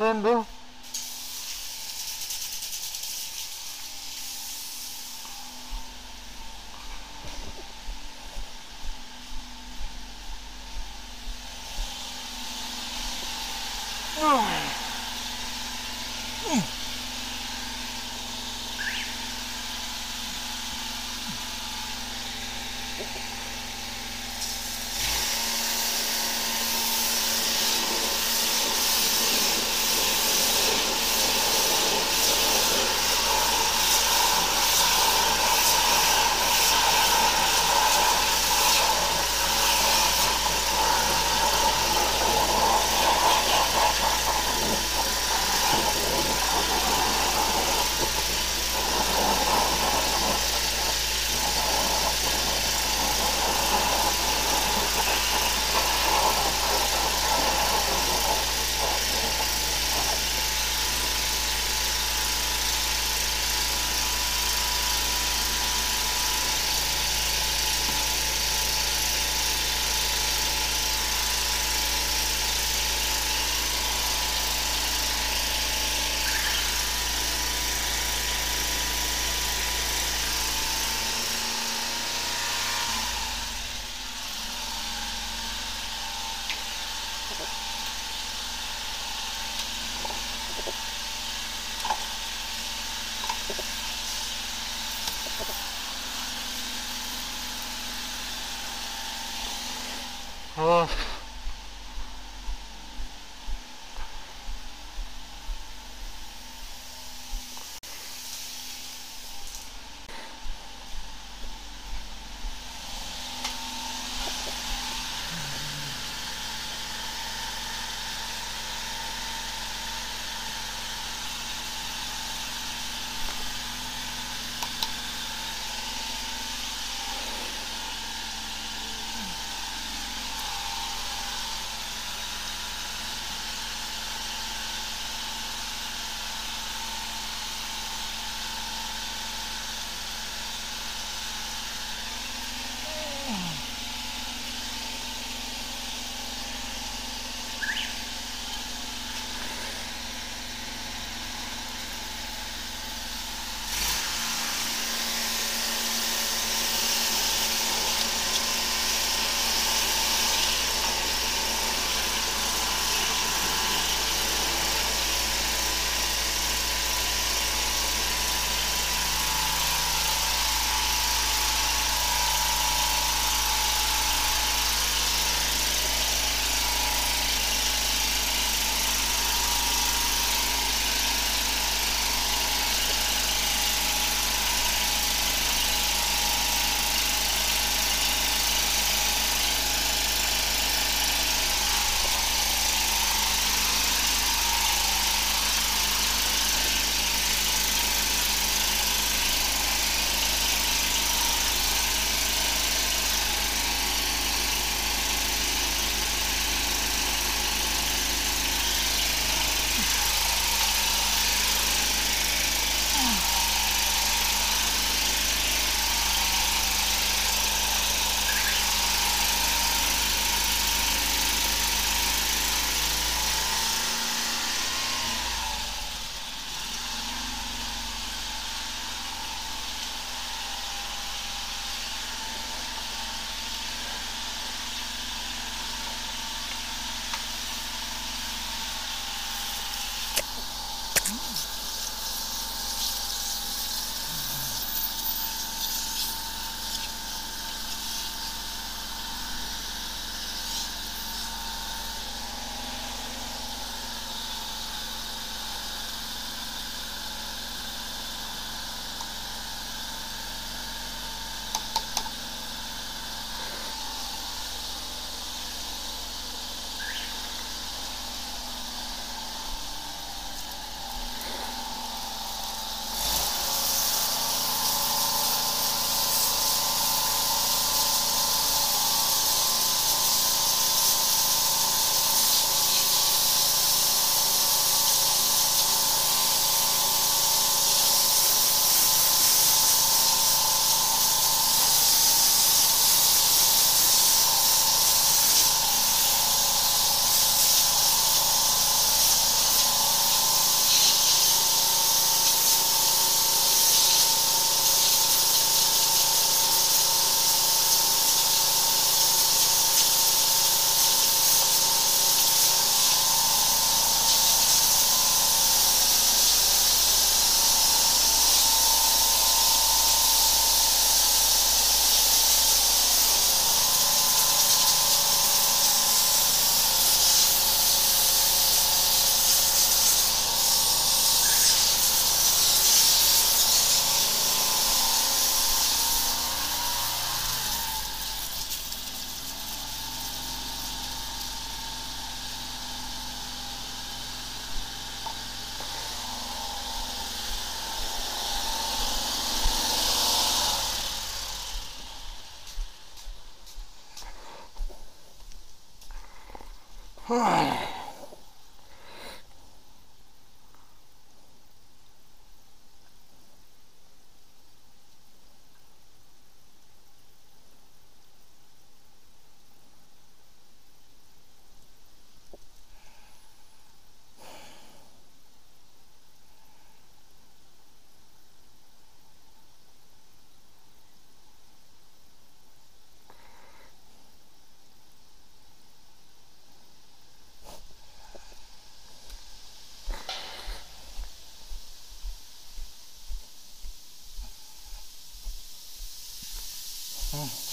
Entendeu? は。Mm.